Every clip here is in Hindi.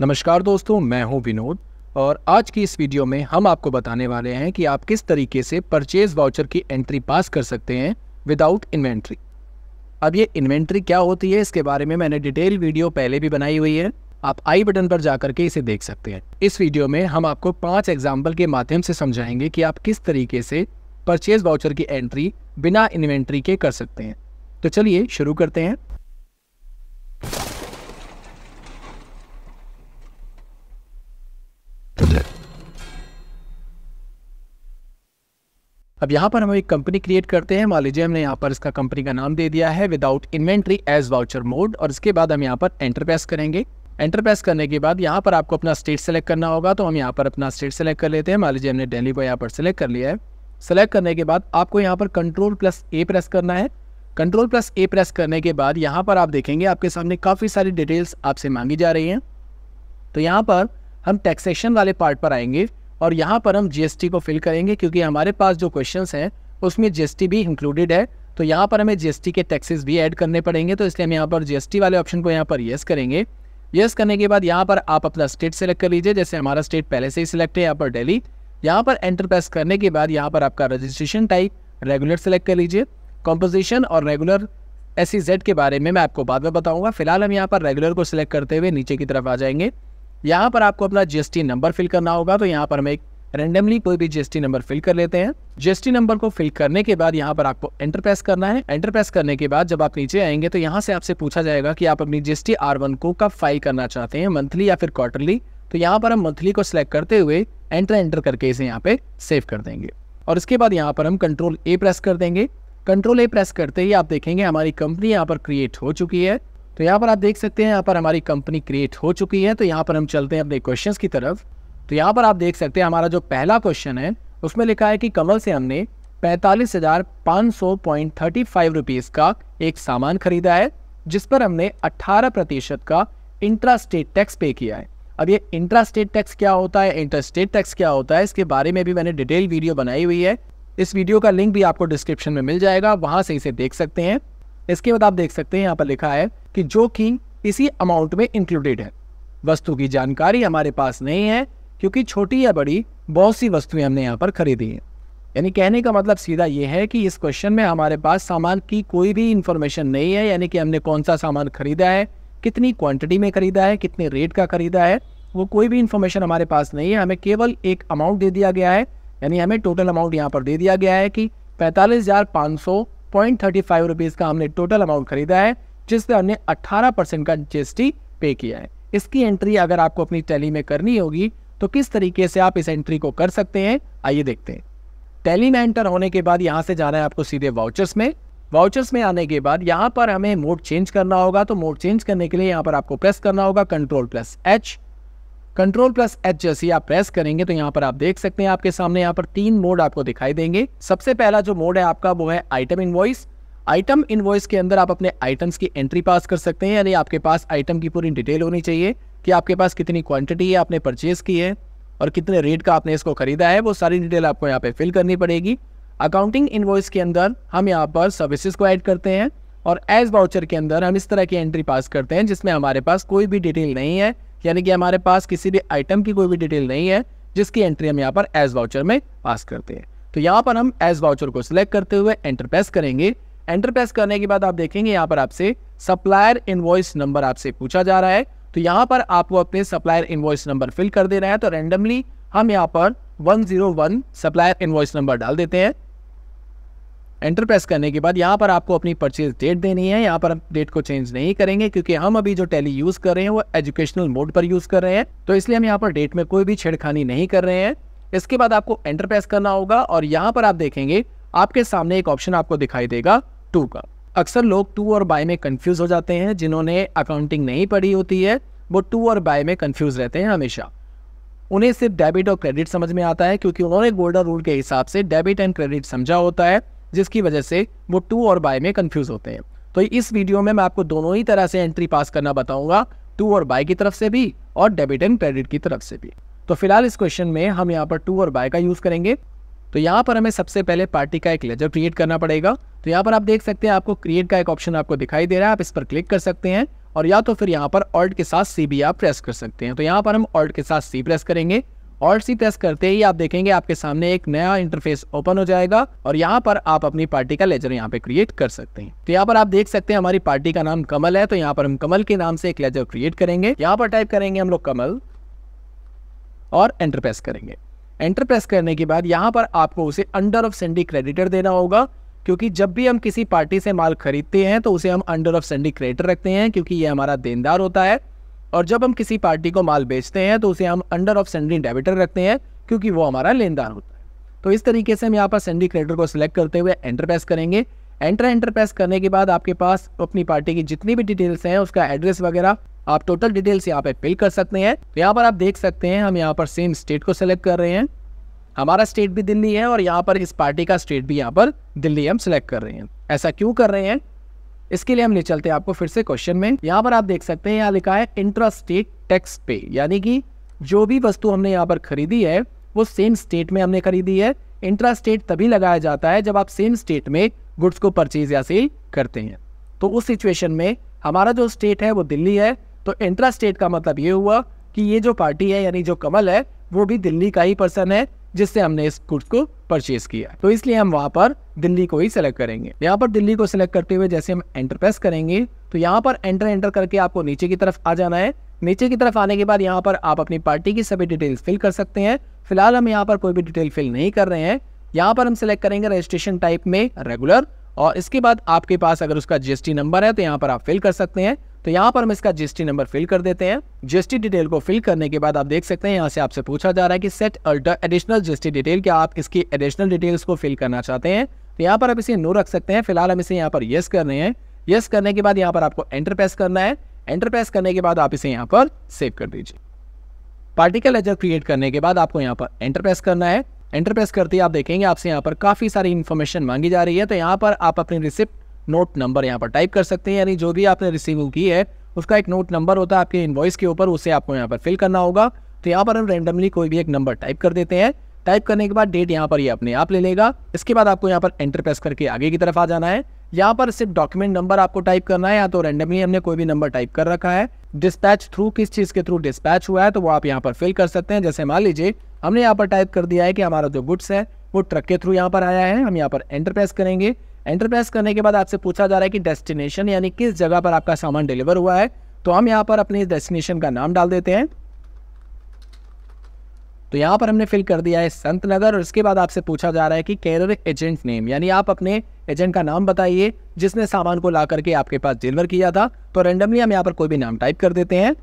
नमस्कार दोस्तों, मैं हूँ विनोद और आज की इस वीडियो में हम आपको बताने वाले हैं कि आप किस तरीके से परचेज वाउचर की एंट्री पास कर सकते हैं विदाउट इन्वेंट्री। अब ये इन्वेंट्री क्या होती है, इसके बारे में मैंने डिटेल वीडियो पहले भी बनाई हुई है। आप आई बटन पर जाकर के इसे देख सकते हैं। इस वीडियो में हम आपको पाँच एग्ज़ाम्पल के माध्यम से समझाएँगे कि आप किस तरीके से परचेज वाउचर की एंट्री बिना इन्वेंट्री के कर सकते हैं। तो चलिए शुरू करते हैं। अब यहाँ पर हम एक कंपनी क्रिएट करते हैं। मान लीजिए हमने यहाँ पर इसका कंपनी का नाम दे दिया है without inventory as voucher mode और इसके बाद हम यहाँ पर एंटर प्रेस करेंगे। एंटर प्रेस करने के बाद यहाँ पर आपको अपना स्टेट सेलेक्ट करना होगा तो हम यहाँ पर अपना स्टेट सेलेक्ट कर लेते हैं। मान लीजिए हमने दिल्ली को यहाँ पर सेलेक्ट कर लिया है। सेलेक्ट करने के बाद आपको यहाँ पर कंट्रोल प्लस ए प्रेस करना है। कंट्रोल प्लस ए प्रेस करने के बाद यहाँ पर आप देखेंगे आपके सामने काफ़ी सारी डिटेल्स आपसे मांगी जा रही हैं। तो यहाँ पर हम टैक्सेशन वाले पार्ट पर आएँगे और यहाँ पर हम जीएसटी को फिल करेंगे क्योंकि हमारे पास जो क्वेश्चंस हैं, उसमें जीएसटी भी इंक्लूडेड है। तो यहाँ पर हमें जीएसटी के टैक्सेस भी ऐड करने पड़ेंगे तो इसलिए हम यहाँ पर जीएसटी वाले ऑप्शन को यहाँ पर येस करेंगे। येस करने के बाद यहाँ पर आप अपना स्टेट सेलेक्ट कर लीजिए, जैसे हमारा स्टेट पहले से ही सिलेक्ट है यहाँ पर डेली यहाँ पर एंटर प्रेस करने के बाद यहाँ पर आपका रजिस्ट्रेशन टाइप रेगुलर सेलेक्ट कर लीजिए। कॉम्पोजिशन और रेगुलर एस जेड के बारे में मैं आपको बाद में बताऊँगा। फ़िलहाल हम यहाँ पर रेगुलर को सिलेक्ट करते हुए नीचे की तरफ़ आ जाएँगे। यहाँ पर आपको अपना जीएसटी नंबर फिल करना होगा तो यहाँ पर हम एक रेंडमली कोई भी जीएसटी नंबर फिल कर लेते हैं। जीएसटी नंबर को फिल करने के बाद यहाँ पर आपको एंटर प्रेस करना है। एंटर प्रेस करने के बाद जब आप नीचे आएँगे तो यहाँ से आपसे पूछा जाएगा कि आप अपनी जीएसटी आर वन को कब फ़ाइल करना चाहते हैं मंथली या फिर क्वार्टरली तो यहाँ पर हम मंथली को सिलेक्ट करते हुए एंटर एंटर करके इसे यहाँ पे सेव कर देंगे। और इसके बाद यहाँ पर हम कंट्रोल ए प्रेस कर देंगे। कंट्रोल ए प्रेस करते ही आप देखेंगे हमारी कंपनी यहाँ पर क्रिएट हो चुकी है। तो यहाँ पर आप देख सकते हैं, यहाँ पर हमारी कंपनी क्रिएट हो चुकी है तो यहाँ पर हम चलते हैं अपने क्वेश्चंस की तरफ़। तो यहाँ पर आप देख सकते हैं, हमारा जो पहला क्वेश्चन है, उसमें लिखा है कि कमल से हमने पैंतालीस हज़ार पाँच सौ पॉइंट थर्टी फाइव रुपीज़ का एक सामान खरीदा है, जिस पर हमने अट्ठारह प्रतिशत का इंट्रा स्टेट टैक्स पे किया है। अब ये इंट्रा स्टेट टैक्स क्या होता है इंटर स्टेट टैक्स क्या होता है, इसके बारे में भी मैंने डिटेल वीडियो बनाई हुई है। इस वीडियो का लिंक भी आपको डिस्क्रिप्शन में मिल जाएगा, वहाँ से इसे देख सकते हैं। इसके बाद आप देख सकते हैं यहाँ पर लिखा है कि जो कि इसी अमाउंट में इंक्लूडेड है। वस्तु की जानकारी हमारे पास नहीं है, क्योंकि छोटी या बड़ी बहुत सी वस्तुएँ हमने यहाँ पर खरीदी हैं। यानी कहने का मतलब सीधा ये है कि इस क्वेश्चन में हमारे पास सामान की कोई भी इंफॉर्मेशन नहीं है, यानी कि हमने कौन सा सामान खरीदा है, कितनी क्वांटिटी में खरीदा है, कितने रेट का खरीदा है, वो कोई भी इन्फॉर्मेशन हमारे पास नहीं है। हमें केवल एक अमाउंट दे दिया गया है, यानी हमें टोटल अमाउंट यहाँ पर दे दिया गया है कि पैंतालीस हज़ार सौ पॉइंट थर्टी फाइव रुपीज़ का हमने टोटल अमाउंट खरीदा है, जिससे हमने अट्ठारह परसेंट का जीएसटी पे किया है। इसकी एंट्री अगर आपको अपनी टैली में करनी होगी तो किस तरीके से आप इस एंट्री को कर सकते हैं, आइए देखते हैं। टैली में एंटर होने के बाद यहाँ से जाना है आपको सीधे वाउचर्स में। वाउचर्स में आने के बाद यहाँ पर हमें मोड चेंज करना होगा तो मोड चेंज करने के लिए यहाँ पर आपको प्रेस करना होगा control plus H control plus H जैसे आप प्रेस करेंगे तो यहाँ पर आप देख सकते हैं आपके सामने यहाँ पर तीन मोड आपको दिखाई देंगे। सबसे पहला जो मोड है आपका, वो है आइटम इनवॉइस आइटम इनवॉइस के अंदर आप अपने आइटम्स की एंट्री पास कर सकते हैं, यानी आपके पास आइटम की पूरी डिटेल होनी चाहिए कि आपके पास कितनी क्वांटिटी है, आपने परचेज की है और कितने रेट का आपने इसको खरीदा है, वो सारी डिटेल आपको यहाँ पे फिल करनी पड़ेगी। अकाउंटिंग इनवॉइस के अंदर हम यहाँ पर सर्विसेज़ को ऐड करते हैं और एज वाउचर के अंदर हम इस तरह की एंट्री पास करते हैं जिसमें हमारे पास कोई भी डिटेल नहीं है। यानी कि हमारे पास किसी भी आइटम की कोई भी डिटेल नहीं है, जिसकी एंट्री हम यहाँ पर एज वाउचर में पास करते हैं। तो यहाँ पर हम एज वाउचर को सिलेक्ट करते हुए एंटर प्रेस करेंगे। एंटर प्रेस करने के बाद आप देखेंगे यहाँ पर आपसे सप्लायर इनवॉइस नंबर आपसे पूछा जा रहा है। तो यहाँ पर आपको अपने सप्लायर इनवॉइस नंबर फिल कर दे देना है। तो रैंडमली हम यहाँ पर 101 सप्लायर इनवॉइस नंबर डाल देते हैं। एंटर प्रेस करने के बाद यहाँ पर आपको अपनी परचेज डेट देनी है। यहाँ पर हम डेट को चेंज नहीं करेंगे क्योंकि हम अभी जो टैली यूज़ कर रहे हैं वो एजुकेशनल मोड पर यूज़ कर रहे हैं। तो इसलिए हम यहाँ पर डेट में कोई भी छेड़खानी नहीं कर रहे हैं। इसके बाद आपको एंटर प्रेस करना होगा और यहाँ पर आप देखेंगे, आपके सामने एक ऑप्शन आपको दिखाई देगा टू का। अक्सर लोग टू और बाय में कन्फ्यूज़ हो जाते हैं, जिन्होंने अकाउंटिंग नहीं पढ़ी होती है, वो टू और बाय में कन्फ्यूज़ रहते हैं हमेशा। उन्हें सिर्फ़ डेबिट और क्रेडिट समझ में आता है, क्योंकि उन्होंने गोल्डन रूल के हिसाब से डेबिट एंड क्रेडिट समझा होता है। जिसकी वजह से वो टू और बाय में कंफ्यूज होते हैं। तो इस वीडियो में मैं आपको दोनों ही तरह से एंट्री पास करना बताऊँगा, टू और बाय की तरफ़ से भी और डेबिट एंड क्रेडिट की तरफ़ से भी। तो फ़िलहाल इस क्वेश्चन में हम यहाँ पर टू और बाय का यूज़ करेंगे। तो यहाँ पर हमें सबसे पहले पार्टी का एक लेजर क्रिएट करना पड़ेगा। तो यहाँ पर आप देख सकते हैं, आपको क्रिएट का एक ऑप्शन आपको दिखाई दे रहा है, आप इस पर क्लिक कर सकते हैं और या तो फिर यहाँ पर ऑल्ट के साथ सी भी आप प्रेस कर सकते हैं। तो यहाँ पर हम ऑल्ट के साथ सी प्रेस करेंगे। ऑल्ट सी प्रेस करते ही आप देखेंगे आपके सामने एक नया इंटरफेस ओपन हो जाएगा और यहाँ पर आप अपनी पार्टी का लेजर यहाँ पे क्रिएट कर सकते हैं। तो यहाँ पर आप देख सकते हैं हमारी पार्टी का नाम कमल है तो यहाँ पर हम कमल के नाम से एक लेजर क्रिएट करेंगे। यहाँ पर टाइप करेंगे हम लोग कमल और एंटर प्रेस करेंगे। एंटर प्रेस करने के बाद यहाँ पर आपको उसे अंडर ऑफ़ सेंडी क्रेडिटर देना होगा, क्योंकि जब भी हम किसी पार्टी से माल खरीदते हैं तो उसे हम अंडर ऑफ़ सेंडी क्रेडिटर रखते हैं, क्योंकि ये हमारा देनदार होता है। और जब हम किसी पार्टी को माल बेचते हैं तो उसे हम अंडर ऑफ़ सेंडरी डेबिटर रखते हैं, क्योंकि वो हमारा लेनदार होता है। तो इस तरीके से हम यहाँ पर सेंडी क्रेडिटर को सिलेक्ट करते हुए एंटर करेंगे। एंटर एंटर करने के बाद आपके पास अपनी पार्टी की जितनी भी डिटेल्स हैं, उसका एड्रेस वगैरह, आप टोटल डिटेल्स यहाँ पे फिल कर सकते हैं। तो यहाँ पर आप देख सकते हैं, हम यहाँ पर सेम स्टेट को सिलेक्ट कर रहे हैं। हमारा स्टेट भी दिल्ली है और यहाँ पर इस पार्टी का स्टेट भी यहाँ पर दिल्ली हम सिलेक्ट कर रहे हैं। ऐसा क्यों कर रहे हैं? इसके लिए हम ले चलते हैं आपको फिर से क्वेश्चन में। यहाँ पर आप देख सकते हैं, यहाँ लिखा है इंट्रा स्टेट टैक्स पे, यानी कि जो भी वस्तु हमने यहाँ पर खरीदी है, वो सेम स्टेट में हमने खरीदी है। इंट्रा स्टेट तभी लगाया जाता है जब आप सेम स्टेट में गुड्स को परचेज या सेल करते हैं। तो उस सिचुएशन में हमारा जो स्टेट है, वो दिल्ली है। तो इंट्रा स्टेट का मतलब ये हुआ कि ये जो पार्टी है, यानी जो कमल है, वो भी दिल्ली का ही पर्सन है। जिससे हमने इस गुड्स को परचेज किया तो इसलिए हम वहाँ पर दिल्ली को ही सिलेक्ट करेंगे। यहाँ पर दिल्ली को सिलेक्ट करते हुए जैसे हम एंटर प्रेस करेंगे तो यहाँ पर एंटर एंटर करके आपको नीचे की तरफ़ आ जाना है। नीचे की तरफ़ आने के बाद यहाँ पर आप अपनी पार्टी की सभी डिटेल्स फिल कर सकते हैं। फ़िलहाल हम यहाँ पर कोई भी डिटेल फिल नहीं कर रहे हैं। यहाँ पर हम सिलेक्ट करेंगे रजिस्ट्रेशन टाइप में रेगुलर और इसके बाद आपके पास अगर उसका जीएसटी नंबर है तो यहाँ पर आप फिल कर सकते हैं। तो यहाँ पर हम इसका जीएसटी नंबर फिल कर देते हैं। जीएसटी डिटेल को फिल करने के बाद आप देख सकते हैं, यहाँ से आपसे पूछा जा रहा है कि set alter additional GST detail क्या आप इसकी एडिशनल डिटेल्स को फिल करना चाहते हैं? तो यहाँ पर आप इसे नो रख सकते हैं। फ़िलहाल हम इसे यहाँ पर येस कर रहे हैं। येस करने के बाद यहाँ पर आपको एंटर प्रेस करना है। एंटर प्रेस करने के बाद आप इसे यहाँ पर सेव कर दीजिए। पार्टिकल एजर क्रिएट करने के बाद आपको यहाँ पर एंटर प्रेस करना है। एंटर प्रेस करते ही, आप देखेंगे आपसे यहाँ पर काफ़ी सारी इन्फॉर्मेशन मांगी जा रही है तो यहाँ पर आप अपनी रिसिप्ट नोट नंबर यहाँ पर टाइप कर सकते हैं, यानी जो भी आपने रिसीव की है, उसका एक नोट नंबर होता है आपके इन्वॉइस के ऊपर, उसे आपको यहाँ पर फिल करना होगा। तो यहाँ पर हम रेंडमली कोई भी एक नंबर टाइप कर देते हैं। टाइप करने के बाद डेट यहाँ पर ये अपने आप ले लेगा। इसके बाद आपको यहाँ पर एंटर प्रेस करके आगे की तरफ़ आ जाना है। यहाँ पर सिर्फ़ डॉक्यूमेंट नंबर आपको टाइप करना है या तो रेंडमली हमने कोई भी नंबर टाइप कर रखा है। डिस्पैच थ्रू किस चीज़ के थ्रू डिस्पैच हुआ है तो वो आप यहाँ पर फिल कर सकते हैं। जैसे मान लीजिए, हमने यहाँ पर टाइप कर दिया है कि हमारा जो गुड्स है, वो ट्रक के थ्रू यहाँ पर आया है। हम यहाँ पर एंटर प्रेस करेंगे। एंटर प्रेस करने के बाद आपसे पूछा जा रहा है कि डेस्टिनेशन यानी किस जगह पर आपका सामान डिलीवर हुआ है। तो हम यहाँ पर अपने डेस्टिनेशन का नाम डाल देते हैं। तो यहाँ पर हमने फिल कर दिया है संत नगर और इसके बाद आपसे पूछा जा रहा है कि कैरियर एजेंट नेम यानी आप अपने एजेंट का नाम बताइए, जिसने सामान को ला करके आपके पास डिलीवर किया था। तो रेंडमली हम यहाँ पर कोई भी नाम टाइप कर देते हैं।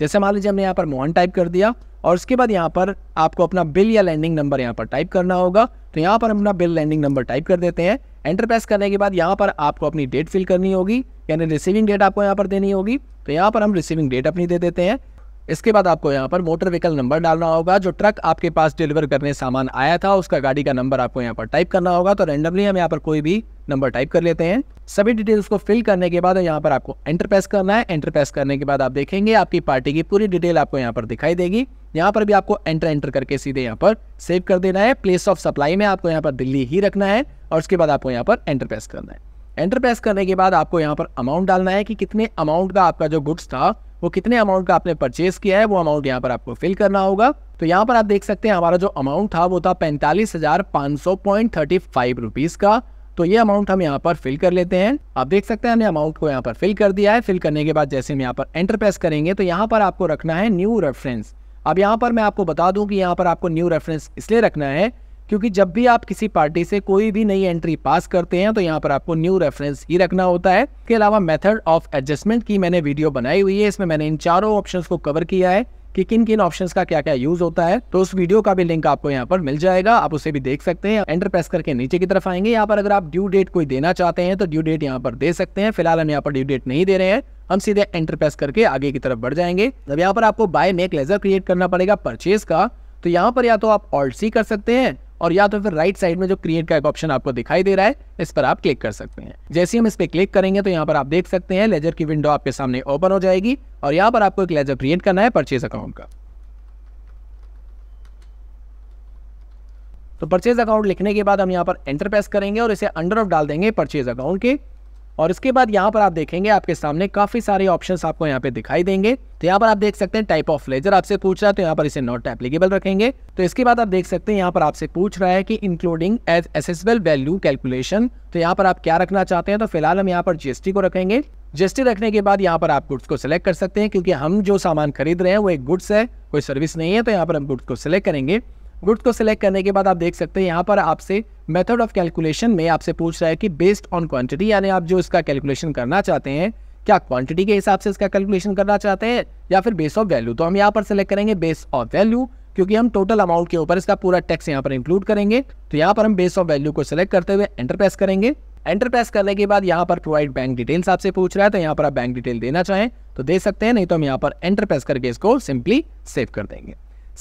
जैसे मान लीजिए हमने यहाँ पर मोहन टाइप कर दिया और उसके बाद यहाँ पर आपको अपना बिल या लैंडिंग नंबर यहाँ पर टाइप करना होगा। तो यहाँ पर हम अपना बिल लैंडिंग नंबर टाइप कर देते हैं। एंटर प्रेस करने के बाद यहाँ पर आपको अपनी डेट फिल करनी होगी, यानी रिसीविंग डेट आपको यहाँ पर देनी होगी। तो यहाँ पर हम रिसीविंग डेट अपनी दे देते हैं। इसके बाद आपको यहाँ पर मोटर व्हीकल नंबर डालना होगा जो ट्रक आपके पास डिलीवर करने सामान आया था उसका गाड़ी का नंबर आपको यहाँ पर टाइप करना होगा तो रेंडमली हम यहाँ पर कोई भी नंबर टाइप कर लेते हैं सभी डिटेल्स को फिल करने के बाद यहाँ पर आपको एंटर प्रेस करना है एंटर प्रेस करने के बाद आप देखेंगे आपकी पार्टी की पूरी डिटेल आपको यहाँ पर दिखाई देगी यहाँ पर भी आपको एंटर एंटर करके सीधे यहाँ पर सेव कर देना है प्लेस ऑफ़ सप्लाई में आपको यहाँ पर दिल्ली ही रखना है और उसके बाद आपको यहाँ पर एंटर प्रेस करना है एंटर प्रेस करने के बाद आपको यहाँ पर अमाउंट डालना है कि कितने अमाउंट का आपका जो गुड्स था वो कितने अमाउंट का आपने परचेज किया है, वो अमाउंट यहाँ पर आपको फिल करना होगा। तो यहाँ पर आप देख सकते हैं, हमारा जो अमाउंट था, वो था पैंतालीस हज़ार पाँच सौ पॉइंट थर्टी फाइव रुपीज़ का। तो ये अमाउंट हम यहाँ पर फिल कर लेते हैं। आप देख सकते हैं, हमने अमाउंट को यहाँ पर फिल कर दिया है। फिल करने के बाद जैसे हम यहाँ पर एंटर प्रेस करेंगे तो यहाँ पर आपको रखना है न्यू रेफरेंस अब यहाँ पर मैं आपको बता दूँ कि यहाँ पर आपको न्यू रेफरेंस इसलिए रखना है क्योंकि जब भी आप किसी पार्टी से कोई भी नई एंट्री पास करते हैं तो यहाँ पर आपको न्यू रेफरेंस ही रखना होता है। इसके अलावा मेथड ऑफ़ एडजस्टमेंट की मैंने वीडियो बनाई हुई है। इसमें मैंने इन चारों ऑप्शंस को कवर किया है कि किन किन ऑप्शंस का क्या क्या यूज़ होता है। तो उस वीडियो का भी लिंक आपको यहाँ पर मिल जाएगा। आप उसे भी देख सकते हैं। एंटर प्रेस करके नीचे की तरफ़ आएँगे। यहाँ पर अगर आप ड्यू डेट कोई देना चाहते हैं तो ड्यू डेट यहाँ पर दे सकते हैं। फ़िलहाल हम यहाँ पर ड्यू डेट नहीं दे रहे हैं। हम सीधे एंटर प्रेस करके आगे की तरफ़ बढ़ जाएँगे। जब यहाँ पर आपको बाय मेक लेजर क्रिएट करना पड़ेगा परचेज का। तो यहाँ पर या तो आप ऑल्ट सी कर सकते हैं। और या तो फिर राइट साइड में जो क्रिएट का एक ऑप्शन आपको दिखाई दे रहा है, इस पर आप क्लिक कर सकते हैं। जैसे हम इस पर क्लिक करेंगे तो यहाँ पर आप देख सकते हैं लेजर की विंडो आपके सामने ओपन हो जाएगी और यहाँ पर आपको एक लेजर क्रिएट करना है परचेज अकाउंट का। तो परचेज अकाउंट लिखने के बाद हम यहाँ पर एंटर प्रेस करेंगे और इसे अंडर ऑफ़ डाल देंगे परचेज अकाउंट के। और इसके बाद यहाँ पर आप देखेंगे, आपके सामने काफ़ी सारे ऑप्शन आपको यहाँ पे दिखाई देंगे। तो यहाँ पर आप देख सकते हैं टाइप ऑफ़ लेजर आपसे पूछ रहा है तो यहाँ पर इसे नॉट एप्लीकेबल रखेंगे। तो इसके बाद आप देख सकते हैं, यहाँ पर आपसे पूछ रहा है कि including as assessable value calculation तो यहाँ पर आप क्या रखना चाहते हैं? तो फ़िलहाल हम यहाँ पर जीएसटी को रखेंगे। जीएसटी रखने के बाद यहाँ पर आप गुड्स को सिलेक्ट कर सकते हैं, क्योंकि हम जो सामान खरीद रहे हैं, वो एक गुड्स है, कोई सर्विस नहीं है तो यहाँ पर हम गुड्स को सिलेक्ट करेंगे। गुड्स को सिलेक्ट करने के बाद आप देख सकते हैं यहाँ पर आपसे मेथड ऑफ़ कैलकुलेशन में आपसे पूछ रहा है कि बेस्ड ऑन क्वांटिटी यानी आप जो इसका कैलकुलेशन करना चाहते हैं, क्या क्वांटिटी के हिसाब से इसका कैलकुलेशन करना चाहते हैं, या फिर बेस ऑफ़ वैल्यू तो हम यहाँ पर सिलेक्ट करेंगे बेस ऑफ़ वैल्यू क्योंकि हम टोटल अमाउंट के ऊपर इसका पूरा टैक्स यहाँ पर इंक्लूड करेंगे। तो यहाँ पर हम बेस ऑफ़ वैल्यू को सिलेक्ट करते हुए एंटर प्रेस करेंगे। एंटर प्रेस करने के बाद यहाँ पर प्रोवाइड बैंक डिटेल्स आपसे पूछ रहा है तो यहाँ पर आप बैंक डिटेल देना चाहें तो दे सकते हैं, नहीं तो हम यहाँ पर एंटर प्रेस करके इसको सिंपली सेव कर देंगे।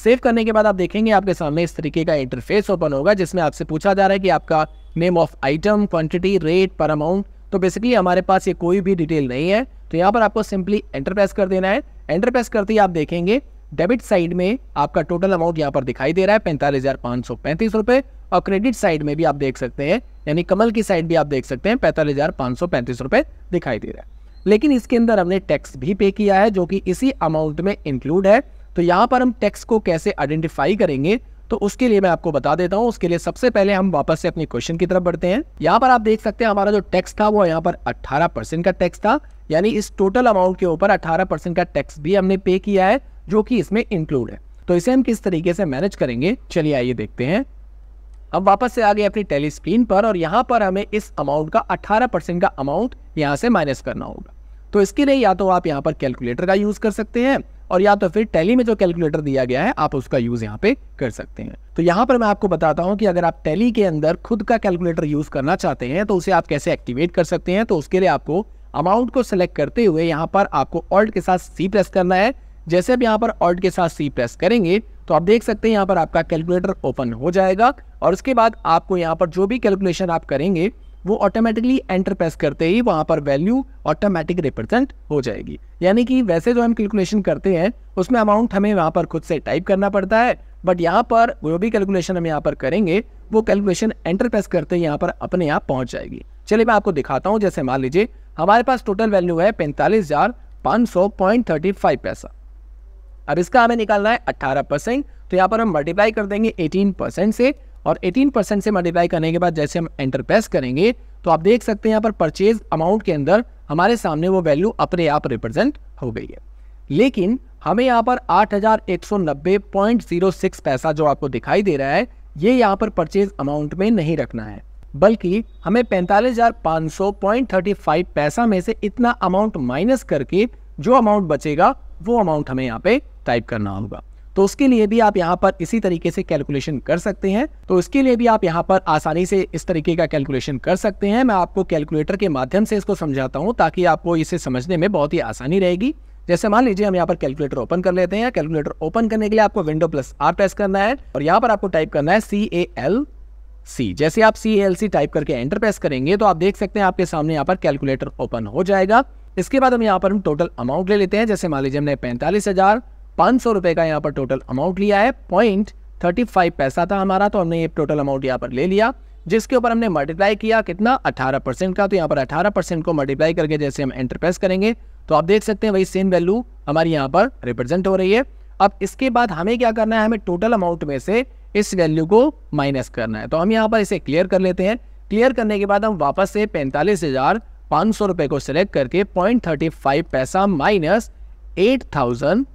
सेव करने के बाद आप देखेंगे आपके सामने इस तरीके का इंटरफेस ओपन होगा, जिसमें आपसे पूछा जा रहा है कि आपका name of item quantity rate per amount तो बेसिकली हमारे पास ये कोई भी डिटेल नहीं है। तो यहाँ पर आपको सिंपली एंटर प्रेस कर देना है। एंटर प्रेस करते ही आप देखेंगे डेबिट साइड में आपका टोटल अमाउंट यहाँ पर दिखाई दे रहा है, पैंतालीस हज़ार पाँच सौ पैंतीस रुपए। और क्रेडिट साइड में भी आप देख सकते हैं, यानी कमल की साइड भी आप देख सकते हैं, पैंतालीस हज़ार पाँच सौ पैंतीस रुपए दिखाई दे रहा है। लेकिन इसके अंदर हमने टैक्स भी पे किया है, जो कि इसी अमाउंट में इंक्लूड है। तो यहाँ पर हम टैक्स को कैसे आइडेंटिफाई करेंगे तो उसके लिए मैं आपको बता देता हूँ। उसके लिए सबसे पहले हम वापस से अपनी क्वेश्चन की तरफ़ बढ़ते हैं। यहाँ पर आप देख सकते हैं हमारा जो टैक्स था, वो यहाँ पर 18 परसेंट का टैक्स था, यानी इस टोटल अमाउंट के ऊपर 18 परसेंट का टैक्स भी हमने पे किया है, जो कि इसमें इंक्लूड है। तो इसे हम किस तरीके से मैनेज करेंगे? चलिए आइए देखते हैं। अब वापस से आ गए अपनी टेली स्क्रीन पर, और यहाँ पर हमें इस अमाउंट का 18 परसेंट का अमाउंट यहाँ से माइनस करना होगा। तो इसके लिए या तो आप यहाँ पर कैलकुलेटर का यूज़ कर सकते हैं और या तो फिर टैली में जो कैलकुलेटर दिया गया है, आप उसका यूज़ यहाँ पे कर सकते हैं। तो यहाँ पर मैं आपको बताता हूँ कि अगर आप टैली के अंदर खुद का कैलकुलेटर यूज़ करना चाहते हैं तो उसे आप कैसे एक्टिवेट कर सकते हैं तो उसके लिए आपको अमाउंट को सिलेक्ट करते हुए यहाँ पर आपको ऑल्ट के साथ सी प्रेस करना है। जैसे आप यहाँ पर ऑल्ट के साथ सी प्रेस करेंगे तो आप देख सकते हैं यहाँ पर आपका कैलकुलेटर ओपन हो जाएगा और उसके बाद आपको यहाँ पर जो भी कैलकुलेशन आप करेंगे वो ऑटोमेटिकली एंटर प्रेस करते ही वहाँ पर वैल्यू ऑटोमेटिक रिप्रेजेंट हो जाएगी। यानी कि वैसे जो हम कैलकुलेशन करते हैं, उसमें अमाउंट हमें वहाँ पर खुद से टाइप करना पड़ता है बट यहाँ पर जो भी कैलकुलेशन हम यहाँ पर करेंगे, वो कैलकुलेशन एंटर प्रेस करते ही यहाँ पर अपने आप पहुँच जाएगी। चलिए मैं आपको दिखाता हूँ, जैसे मान लीजिए, हमारे पास टोटल वैल्यू है पैंतालीस हज़ार पाँच सौ पॉइंट थर्टी फाइव पैसा। अब इसका हमें निकालना है अट्ठारह परसेंट तो यहाँ पर हम मल्टीप्लाई कर देंगे एटीन परसेंट से और 18 परसेंट से मल्टीप्लाई करने के बाद जैसे हम एंटर प्रेस करेंगे तो आप देख सकते हैं यहाँ पर परचेज अमाउंट के अंदर हमारे सामने वो वैल्यू अपने आप रिप्रेजेंट हो गई है। लेकिन हमें यहाँ पर आठ पैसा जो आपको दिखाई दे रहा है, ये यहाँ पर परचेज अमाउंट में नहीं रखना है। बल्कि हमें पैंतालीस पैसा में से इतना अमाउंट माइनस करके जो अमाउंट बचेगा, वो अमाउंट हमें यहाँ पे टाइप करना होगा। तो उसके लिए भी आप यहाँ पर इसी तरीके से कैलकुलेशन कर सकते हैं। तो इसके लिए भी आप यहाँ पर आसानी से इस तरीके का कैलकुलेशन कर सकते हैं। मैं आपको कैलकुलेटर के माध्यम से इसको समझाता हूँ ताकि आपको इसे समझने में बहुत ही आसानी रहेगी। जैसे मान लीजिए हम यहाँ पर कैलकुलेटर ओपन कर लेते हैं। कैलकुलेटर ओपन करने के लिए आपको विंडो प्लस आर प्रेस करना है और यहाँ पर आपको टाइप करना है सी ए एल सी जैसे आप सी एल सी टाइप करके एंटर प्रेस करेंगे तो आप देख सकते हैं आपके सामने यहाँ पर कैलकुलेटर ओपन हो जाएगा। इसके बाद हम यहाँ पर हम टोटल अमाउंट ले लेते हैं। जैसे मान लीजिए हमने पैंतालीस हज़ार पाँच सौ रुपये का यहाँ पर टोटल अमाउंट लिया है। पॉइंट थर्टी फाइव पैसा था हमारा तो हमने ये टोटल अमाउंट यहाँ पर ले लिया, जिसके ऊपर हमने मल्टीप्लाई किया कितना? 18 परसेंट का। तो यहाँ पर 18 परसेंट को मल्टीप्लाई करके जैसे हम एंटर प्रेस करेंगे तो आप देख सकते हैं वही सेम वैल्यू हमारी यहाँ पर रिप्रेजेंट हो रही है। अब इसके बाद हमें क्या करना है? हमें टोटल अमाउंट में से इस वैल्यू को माइनस करना है। तो हम यहाँ पर इसे क्लियर कर लेते हैं। क्लियर करने के बाद हम वापस से पैंतालीस हज़ार पाँच सौ रुपये को सिलेक्ट करके पॉइंट थर्टी फाइव पैसा minus eight thousand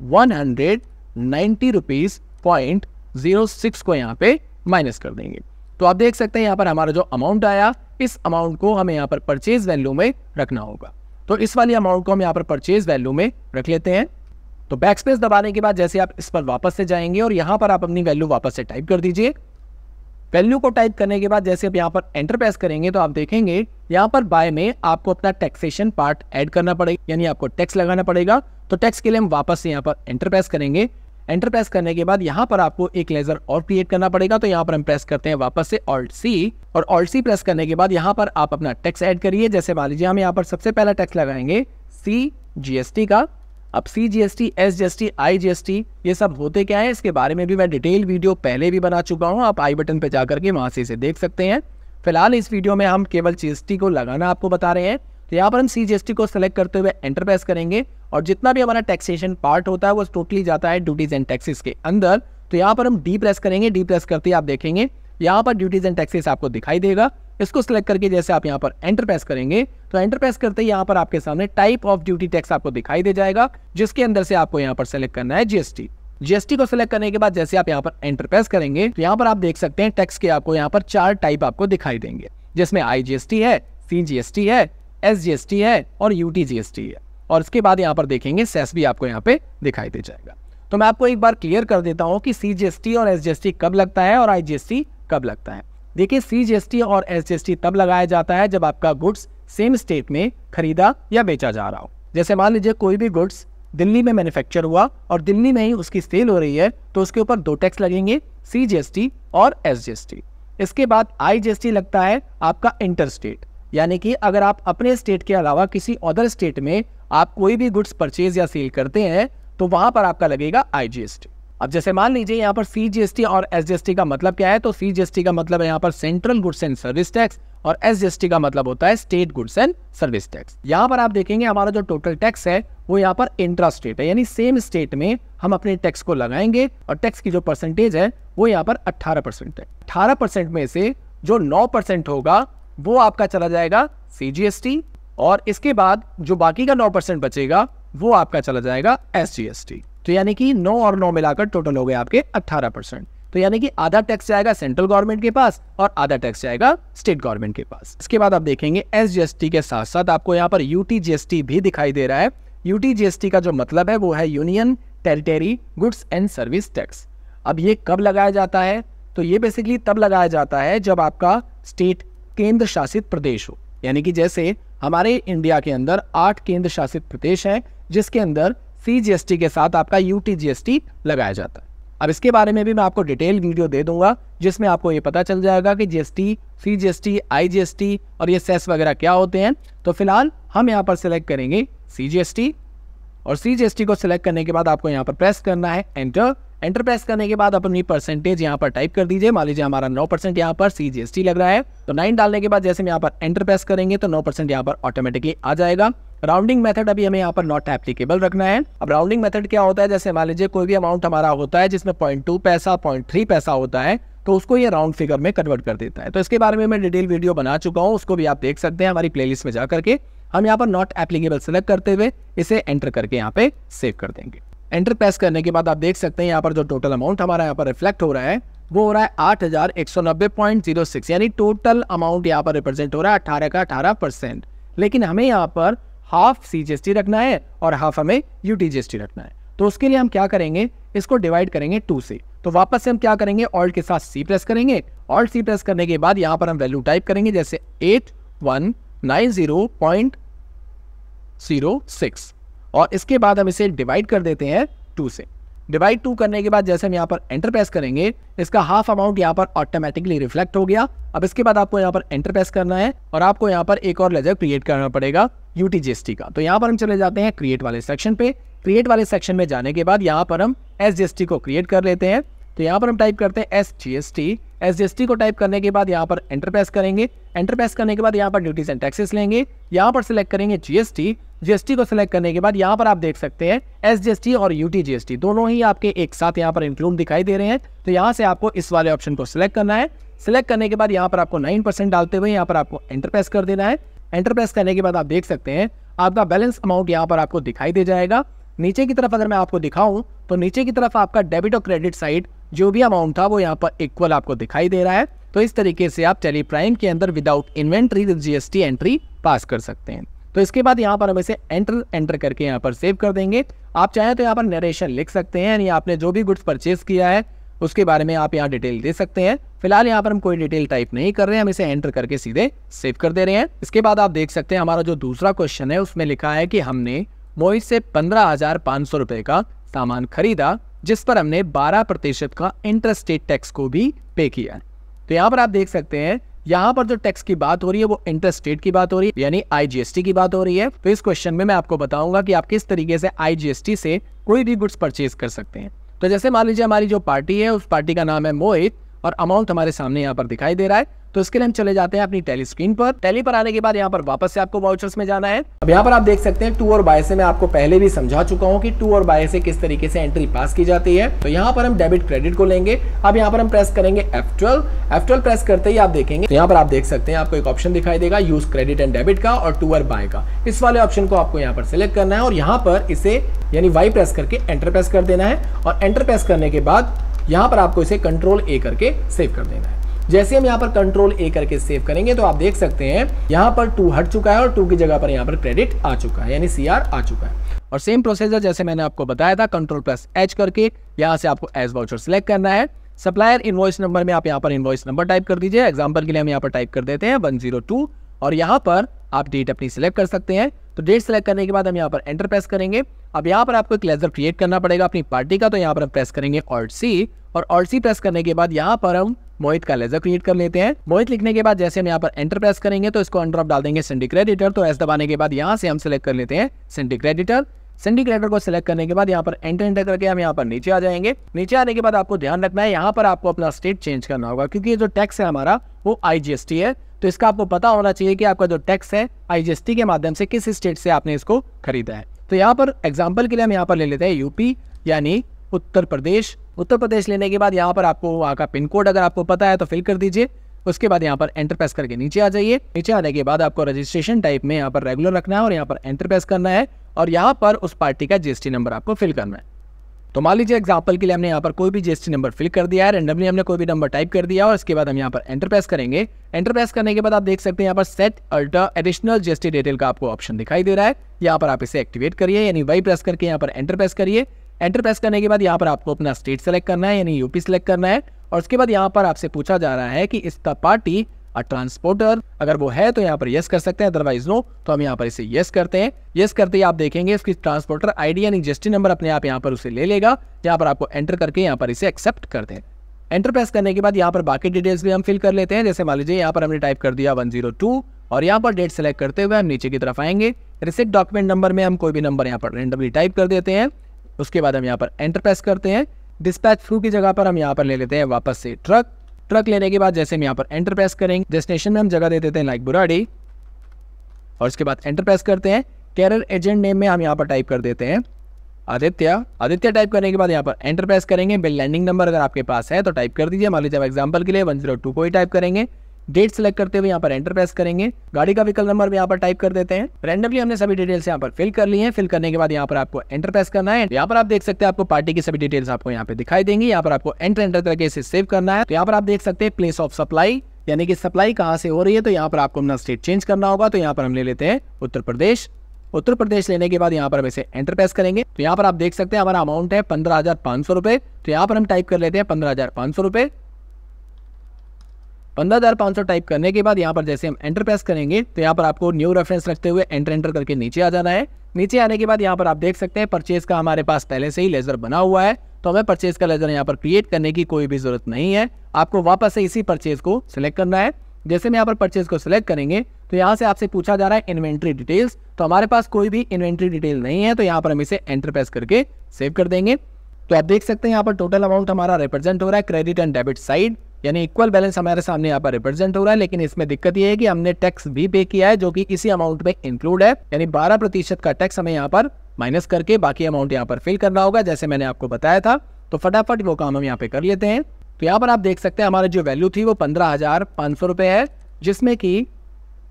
one hundred ninety rupees point zero six को यहाँ पे माइनस कर देंगे। तो आप देख सकते हैं यहाँ पर हमारा जो अमाउंट आया, इस अमाउंट को हमें यहाँ पर परचेज वैल्यू में रखना होगा। तो इस वाली अमाउंट को हम यहाँ पर परचेज वैल्यू में रख लेते हैं। तो बैक स्पेस दबाने के बाद जैसे आप इस पर वापस से जाएँगे और यहाँ पर आप अपनी वैल्यू वापस से टाइप कर दीजिए। वैल्यू को टाइप करने के बाद जैसे आप यहाँ पर एंटर प्रेस करेंगे तो आप देखेंगे यहाँ पर बाय में आपको अपना टैक्सेशन पार्ट ऐड करना पड़ेगा, यानी आपको टैक्स लगाना पड़ेगा। तो टैक्स के लिए हम वापस से यहाँ पर एंटर प्रेस करेंगे। एंटर प्रेस करने के बाद यहाँ पर आपको एक लेजर और क्रिएट करना पड़ेगा। तो यहाँ पर हम प्रेस करते हैं वापस से ऑल्ट सी और ऑल्ट सी प्रेस करने के बाद यहाँ पर आप अपना टैक्स ऐड करिए। जैसे मान लीजिए हम यहाँ पर सबसे पहला टैक्स लगाएँगे सी जीएसटी का। अब C G S T S G S T I G S T ये सब होते क्या है? इसके बारे में भी मैं डिटेल वीडियो पहले भी बना चुका हूँ, आप आई बटन पर जाकर के वहाँ से इसे देख सकते हैं। फ़िलहाल इस वीडियो में हम केवल जीएसटी को लगाना आपको बता रहे हैं। तो यहाँ पर हम सी को सेलेक्ट करते हुए एंटर प्रेस करेंगे और जितना भी हमारा टैक्सेशन पार्ट होता है, वो टोटली जाता है ड्यूटीज़ एंड टैक्सेस के अंदर। तो यहाँ पर हम डी प्रेस करेंगे। डी प्रेस करते ही आप देखेंगे, यहाँ पर ड्यूटीज़ एंड टैक्सेस आपको दिखाई देगा। इसको सिलेक्ट करके जैसे आप यहाँ पर एंटर करेंगे तो एंटर करते ही यहाँ पर आपके सामने टाइप ऑफ़ ड्यूटी टैक्स आपको दिखाई दे जाएगा, जिसके अंदर से आपको यहाँ पर सेलेक्ट करना है जीएसटी जीएसटी को सिलेक्ट करने के बाद जैसे आप यहाँ पर एंटर करेंगे तो यहाँ पर आप देख सकते हैं टैक्स के आपको यहाँ पर चार टाइप आपको दिखाई देंगे, जिसमें आईजीएसटी है सीजीएसटी है एसजीएसटी है और यूटी है। और इसके बाद यहाँ पर देखेंगे सेस भी आपको यहाँ पे दिखाई दे जाएगा। तो मैं आपको एक बार क्लियर कर देता हूँ कि सी और एसजीएसटी कब लगता है और आईजीएसटी कब लगता है। देखिए सी और एसजीएसटी तब लगाया जाता है जब आपका गुड्स सेम स्टेट में खरीदा या बेचा जा रहा हो। जैसे मान लीजिए कोई भी गुड्स दिल्ली में मैन्युफैक्चर हुआ और दिल्ली में ही उसकी सेल हो रही है तो उसके ऊपर दो टैक्स लगेंगे सीजीएसटी और एसजीएसटी इसके बाद आईजीएसटी लगता है आपका इंटर स्टेट यानी कि अगर आप अपने स्टेट के अलावा किसी अदर स्टेट में आप कोई भी गुड्स परचेज या सेल करते हैं तो वहाँ पर आपका लगेगा आईजीएसटी अब जैसे मान लीजिए यहाँ पर सीजीएसटी और एस का मतलब क्या है? तो सीजीएसटी का मतलब है यहाँ पर central goods and service tax और एस का मतलब होता है state goods and service tax यहाँ पर आप देखेंगे हमारा जो टोटल टैक्स है, वो यहाँ पर इंट्रा स्टेट है, यानी सेम स्टेट में हम अपने टैक्स को लगाएँगे और टैक्स की जो परसेंटेज है, वो यहाँ पर 18 परसेंट है। 18 परसेंट में से जो 9 परसेंट होगा, वो आपका चला जाएगा सीजीएसटी और इसके बाद जो बाकी का 9 परसेंट बचेगा, वो आपका चला जाएगा एसजीएसटी तो यानी कि 9 और नौ मिलाकर टोटल हो गए आपके 18 परसेंट। तो यानी कि आधा टैक्स जाएगा सेंट्रल गवर्नमेंट के पास और आधा टैक्स जाएगा स्टेट गवर्नमेंट के पास। इसके बाद आप देखेंगे एस के साथ साथ आपको यहाँ पर यूटी भी दिखाई दे रहा है। यूटी का जो मतलब है वो है union territory goods and service tax अब ये कब लगाया जाता है? तो ये बेसिकली तब लगाया जाता है जब आपका स्टेट केंद्र शासित प्रदेश हो। यानी कि जैसे हमारे इंडिया के अंदर आठ केंद्र शासित प्रदेश हैं, जिसके अंदर सीजीएसटी के साथ आपका यूटीजीएसटी लगाया जाता है। अब इसके बारे में भी मैं आपको डिटेल वीडियो दे दूँगा, जिसमें आपको ये पता चल जाएगा कि GST C GST I GST और ये सेस वगैरह क्या होते हैं। तो फ़िलहाल हम यहाँ पर सिलेक्ट करेंगे सीजीएसटी और सीजीएसटी को सिलेक्ट करने के बाद आपको यहाँ पर प्रेस करना है एंटर एंटर प्रेस करने के बाद अपनी परसेंटेज यहाँ पर टाइप कर दीजिए। मान लीजिए हमारा 9 परसेंट पर सीजीएसटी लग रहा है। तो 9 डालने के बाद जैसे हम यहाँ पर एंटर प्रेस करेंगे तो 9 परसेंट पर ऑटोमेटिकली आ जाएगा। राउंडिंग मेथड अभी हमें यहाँ पर नॉट एप्लीकेबल रखना है। अब राउंडिंग मेथड क्या होता है? जैसे मान लीजिए कोई भी अमाउंट हमारा होता है, जिसमें पॉइंट पैसा पॉइंट पैसा होता है तो उसको ये राउंड फिगर में कन्वर्ट कर देता है। तो इसके बारे में मैं डिटेल वीडियो बना चुका हूँ, उसको भी आप देख सकते हैं हमारी प्लेलिस्ट में जा करके हम यहाँ पर नॉट एप्लीकेबल सेलेक्ट करते हुए इसे एंटर करके यहाँ पे सेव कर देंगे। एंटर प्रेस करने के बाद आप देख सकते हैं यहाँ पर जो टोटल अमाउंट हमारा यहाँ पर रिफ्लेक्ट हो रहा है, वो हो रहा है आठ हज़ार एक सौ नब्बे पॉइंट ज़ीरो सिक्स, यानी टोटल अमाउंट यहाँ पर रिप्रेजेंट हो रहा है अठारह का अठारह परसेंट। लेकिन हमें यहाँ पर हाफ़ सी रखना है और हाफ़ हमें यू रखना है। तो उसके लिए हम क्या करेंगे? इसको डिवाइड करेंगे टू से। तो वापस से हम क्या करेंगे? ऑल्ट के साथ सी प्रेस करेंगे। ऑल्ट सी प्रेस करने के बाद यहाँ पर हम वैल्यू टाइप करेंगे, जैसे eight one nine zero point zero six और इसके बाद हम इसे डिवाइड कर देते हैं टू से। डिवाइड टू करने के बाद जैसे हम यहाँ पर एंटर प्रेस करेंगे इसका हाफ़ अमाउंट यहाँ पर ऑटोमेटिकली रिफ्लेक्ट हो गया अब इसके बाद आपको यहाँ पर एंटर प्रेस करना है और आपको यहाँ पर एक और लेजर क्रिएट करना पड़ेगा यूटीजीएसटी का तो यहाँ पर हम चले जाते हैं क्रिएट वाले सेक्शन पे क्रिएट वाले सेक्शन में जाने के बाद यहाँ पर हम एस को क्रिएट कर लेते हैं तो यहाँ पर हम टाइप करते हैं एस जी एस एस को टाइप करने के बाद यहाँ पर एंटर प्रेस करेंगे एंटर प्रेस करने के बाद यहाँ पर ड्यूटीज़ एंड टैक्सेस लेंगे यहाँ पर सिलेक्ट करेंगे जीएसटी जीएसटी को सिलेक्ट करने के बाद यहाँ पर आप देख सकते हैं एस और यूटी दोनों ही आपके एक साथ यहाँ पर इंक्लूड दिखाई दे रहे हैं। तो यहाँ से आपको इस वाले ऑप्शन को सिलेक्ट करना है। सिलेक्ट करने के बाद यहाँ पर आपको नाइन परसेंट डालते हुए यहाँ पर आपको एंटर प्रेस कर देना है। एंटर प्रेस करने के बाद आप देख सकते हैं, आपका बैलेंस अमाउंट यहाँ पर आपको दिखाई दे जाएगा। नीचे की तरफ़ अगर मैं आपको दिखाऊँ तो नीचे की तरफ़ आपका डेबिट और क्रेडिट साइड जो भी अमाउंट था वो यहाँ पर इक्वल आपको दिखाई दे रहा है। तो इस तरीके से आप टेली प्राइम के अंदर without inventory GST entry pass कर सकते हैं। तो इसके बाद यहाँ पर हम इसे एंटर एंटर करके यहाँ पर सेव कर देंगे। आप चाहें तो यहाँ पर नरेशन लिख सकते हैं, यानी आपने जो भी गुड्स परचेज किया है, उसके बारे में आप यहाँ डिटेल दे सकते हैं। फ़िलहाल यहाँ पर हम कोई डिटेल टाइप नहीं कर रहे हैं हम इसे एंटर करके सीधे सेव कर दे रहे हैं। इसके बाद आप देख सकते हैं, हमारा जो दूसरा क्वेश्चन है, उसमें लिखा है कि हमने मोहित से पंद्रह हज़ार का सामान खरीदा, जिस पर हमने 12 प्रतिशत का इंटरस्टेट टैक्स को भी पे किया तो यहाँ पर आप देख सकते हैं यहाँ पर जो टैक्स की बात हो रही है, वो इंटरस्टेट की बात हो रही है, यानी आईजीएसटी की बात हो रही है। तो इस क्वेश्चन में मैं आपको बताऊँगा कि आप किस तरीके से आईजीएसटी से कोई भी गुड्स परचेज कर सकते हैं। तो जैसे मान लीजिए हमारी जो पार्टी है, उस पार्टी का नाम है मोहित और अमाउंट हमारे सामने यहाँ पर दिखाई दे रहा है। तो इसके लिए हम चले जाते हैं अपनी टेली स्क्रीन पर। टेली पर आने के बाद यहाँ पर वापस से आपको वाउचर्स में जाना है। अब यहाँ पर आप देख सकते हैं टू और बाय से मैं आपको पहले भी समझा चुका हूँ कि टू और बाय से किस तरीके से एंट्री पास की जाती है। तो यहाँ पर हम डेबिट क्रेडिट को लेंगे। अब यहाँ पर हम प्रेस करेंगे F12 F12 प्रेस करते ही आप देखेंगे। तो यहाँ पर आप देख सकते हैं आपको एक ऑप्शन दिखाई देगा यूज़ क्रेडिट एंड डेबिट का और टू और बाय का। इस वाले ऑप्शन को आपको यहाँ पर सिलेक्ट करना है और यहाँ पर इसे यानी वाई प्रेस करके एंटर प्रेस कर देना है। और एंटर प्रेस करने के बाद यहाँ पर आपको इसे कंट्रोल ए करके सेव कर देना है। जैसे हम यहाँ पर कंट्रोल ए करके सेव करेंगे तो आप देख सकते हैं, यहाँ पर टू हट चुका है और टू की जगह पर यहाँ पर क्रेडिट आ चुका है, यानी सीआर आ चुका है। और सेम प्रोसीजर जैसे मैंने आपको बताया था कंट्रोल प्लस एच करके, यहाँ से आपको एज वाउचर सेलेक्ट करना है। सप्लायर इनवॉइस नंबर में आप यहाँ पर इनवॉइस नंबर टाइप कर दीजिए। एग्ज़ाम्पल के लिए हम यहाँ पर टाइप कर देते हैं वन ज़ीरो टू और यहाँ पर आप डेट अपनी सिलेक्ट कर सकते हैं। तो डेट सेलेक्ट करने के बाद हम यहाँ पर एंटर प्रेस करेंगे। अब यहाँ पर आपको एक लेजर क्रिएट करना पड़ेगा अपनी पार्टी का तो यहाँ पर हम प्रेस करेंगे ऑल्ट सी और ऑल्ट सी प्रेस करने के बाद यहाँ पर हम मोहित का लेजर क्रिएट कर लेते हैं। मोहित लिखने के बाद जैसे हम यहाँ पर एंटर प्रेस करेंगे तो इसको अंडर ऑफ़ डाल देंगे सिंडिक एडिटर तो एस दबाने के बाद यहाँ से हम सिलेक्ट कर लेते हैं सिंडिक एडिटर सिंडिक एडिटर को सिलेक्ट करने के बाद यहाँ पर एंटर एंटर करके हम यहाँ पर नीचे आ जाएँगे। नीचे आने के बाद आपको ध्यान रखना है, यहाँ पर आपको अपना स्टेट चेंज करना होगा, क्योंकि ये जो टैक्स है हमारा, वो आईजीएसटी है। तो इसका आपको पता होना चाहिए कि आपका जो टैक्स है आईजीएसटी के माध्यम से किस स्टेट से आपने इसको खरीदा है। तो यहाँ पर एग्ज़ाम्पल के लिए हम यहाँ पर ले लेते हैं यूपी यानी उत्तर प्रदेश उत्तर प्रदेश लेने के बाद यहाँ पर आपको वहाँ का पिन कोड अगर आपको पता है तो फिल कर दीजिए उसके बाद यहाँ पर एंटर प्रेस करके नीचे आ जाइए नीचे आने के बाद आपको रजिस्ट्रेशन टाइप में यहाँ पर रेगुलर रखना है और यहाँ पर एंटर प्रेस करना है और यहाँ पर उस पार्टी का जीएसटी नंबर आपको फिल करना है तो मान लीजिए एग्ज़ाम्पल के लिए हमने यहाँ पर कोई भी जीएसटी नंबर फिल कर दिया है रेंडमली हमने कोई भी नंबर टाइप कर दिया और इसके बाद हम यहाँ पर एंटर प्रेस करेंगे एंटर प्रेस करने के बाद आप देख सकते हैं यहाँ पर set alter additional GST detail का आपको ऑप्शन दिखाई दे रहा है यहाँ पर आप इसे एक्टिवेट करिए यानी वाई प्रेस करके यहाँ पर एंटर प्रेस करिए एंटर प्रेस करने के बाद यहाँ पर आपको अपना स्टेट सेलेक्ट करना है यानी यूपी सेलेक्ट करना है और उसके बाद यहाँ पर आपसे पूछा जा रहा है कि इसका पार्टी अ ट्रांसपोर्टर अगर वो है तो यहाँ पर यस कर सकते हैं अदरवाइज़ नो तो हम यहाँ पर इसे यस करते हैं यस करते ही आप देखेंगे इसकी ट्रांसपोर्टर आईडी यानी जीएसटी नंबर अपने आप यहाँ पर उसे ले लेगा यहाँ पर आपको एंटर करके यहाँ पर इसे एक्सेप्ट कर दें एंटर प्रेस करने के बाद यहाँ पर बाकी डिटेल्स भी हम फिल कर लेते हैं जैसे मान लीजिए यहाँ पर हमने टाइप कर दिया वन और यहाँ पर डेट सेलेक्ट करते हुए हम नीचे की तरफ़ आएँगे रिसिप्ट डॉक्यूमेंट नंबर में हम कोई भी नंबर यहाँ पर रेंडमली टाइप कर देते हैं उसके बाद हम यहाँ पर एंटर प्रेस करते हैं। डिस्पैच थ्रू की जगह पर हम यहाँ पर ले लेते हैं वापस से ट्रक ट्रक लेने के बाद जैसे हम यहाँ पर एंटर प्रेस करेंगे डेस्टिनेशन में हम जगह दे देते हैं लाइक बुराड़ी और उसके बाद एंटर प्रेस करते हैं। कैरियर एजेंट नेम में हम यहाँ पर टाइप कर देते हैं। आदित्य। आदित्य टाइप करने के बाद यहाँ पर एंटर प्रेस करेंगे। बिल लैंडिंग नंबर अगर आपके पास है तो टाइप कर दीजिए। मान लीजिए एग्ज़ाम्पल के लिए वन ज़ीरो टू को ही टाइप करेंगे। डेट सेलेक्ट करते हुए यहाँ पर एंटर प्रेस करेंगे गाड़ी का व्हीकल नंबर भी यहाँ पर टाइप कर देते हैं रेंडमली हमने सभी डिटेल्स यहाँ पर फिल कर ली है फिल करने के बाद यहाँ पर आपको एंटर प्रेस करना है यहाँ पर आप देख सकते हैं आपको पार्टी की सभी डिटेल्स आपको यहाँ पे दिखाई देंगी यहाँ पर आपको एंटर एंटर करके इसे सेव करना है तो यहाँ पर आप देख सकते हैं प्लेस ऑफ़ सप्लाई यानी कि सप्लाई कहाँ से हो रही है तो यहाँ पर आपको अपना स्टेट चेंज करना होगा तो यहाँ पर हम ले लेते हैं उत्तर प्रदेश उत्तर प्रदेश लेने के बाद यहाँ पर हम इसे एंटर प्रेस करेंगे तो यहाँ पर आप देख सकते हैं हमारा अमाउंट है पंद्रह हज़ार पाँच सौ रुपए तो यहाँ पर हम टाइप कर लेते हैं पंद्रह हज़ार पाँच सौ रुपए पंद्रह हज़ार पाँच सौ टाइप करने के बाद यहाँ पर जैसे हम एंटर प्रेस करेंगे तो यहाँ पर आपको न्यू रेफरेंस रखते हुए एंटर एंटर करके नीचे आ जाना है। नीचे आने के बाद यहाँ पर आप देख सकते हैं परचेज का हमारे पास पहले से ही लेजर बना हुआ है। तो हमें परचेज का लेजर यहाँ पर क्रिएट करने की कोई भी ज़रूरत नहीं है। आपको वापस से इसी परचेज को सिलेक्ट करना है। जैसे हम यहाँ पर परचेज को सिलेक्ट करेंगे तो यहाँ से आपसे पूछा जा रहा है इन्वेंट्री डिटेल्स तो हमारे पास कोई भी इन्वेंट्री डिटेल नहीं है तो यहाँ पर हम इसे एंटर प्रेस करके सेव कर देंगे। तो आप देख सकते हैं यहाँ पर टोटल अमाउंट हमारा रिप्रेजेंट हो रहा है क्रेडिट एंड डेबिट साइड यानी इक्वल बैलेंस हमारे सामने यहाँ पर रिप्रेजेंट हो रहा है, लेकिन इसमें दिक्कत ये है कि हमने टैक्स भी पे किया है, जो कि इसी अमाउंट में इंक्लूड है। यानी 12 प्रतिशत का टैक्स हमें यहाँ पर माइनस करके बाकी अमाउंट यहाँ पर फिल करना होगा, जैसे मैंने आपको बताया था। तो फटाफट वो काम हम यहाँ पे कर लेते हैं। तो यहाँ पर आप देख सकते हैं, हमारी जो वैल्यू थी वो पंद्रह हज़ार सौ है, जिसमें कि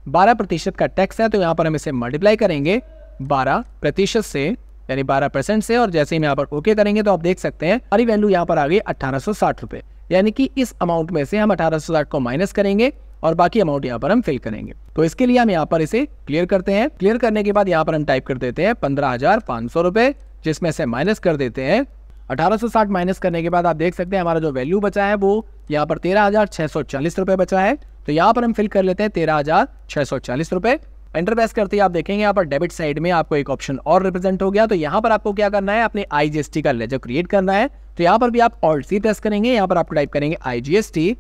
बारह प्रतिशत का टैक्स है तो यहाँ पर हम इसे मल्टीप्लाई करेंगे बारह प्रतिशत से, यानी बारह परसेंट से, और जैसे ही यहाँ पर ओके करेंगे तो आप देख सकते हैं, हमारी वैल्यू यहाँ पर आ गई अट्ठारह सौ साठ यानी कि इस अमाउंट में से हम अठारह सौ साठ को माइनस करेंगे और बाकी अमाउंट यहाँ पर हम फिल करेंगे। तो इसके लिए हम यहाँ पर इसे क्लियर करते हैं। क्लियर करने के बाद यहाँ पर हम टाइप कर देते हैं पंद्रह हज़ार सौ जिसमें से माइनस कर देते हैं। अठारह सौ साठ माइनस करने के बाद आप देख सकते हैं हमारा जो वैल्यू बचा है वो यहाँ पर तेरह हज़ार सौ चालीस बचा है। तो यहाँ पर हम फिल कर लेते हैं तेरह हज़ार छह सौ चालीस रुपए। एंटर प्रेस करते ही आप देखेंगे यहाँ पर डेबिट साइड में आपको एक ऑप्शन और रिप्रेजेंट हो गया। तो यहाँ पर आपको क्या करना है? अपने आईजीएसटी का लेजर क्रिएट करना है। तो यहाँ पर भी आप ऑल्ट सी प्रेस करेंगे, यहाँ पर आप टाइप करेंगे आईजीएसटी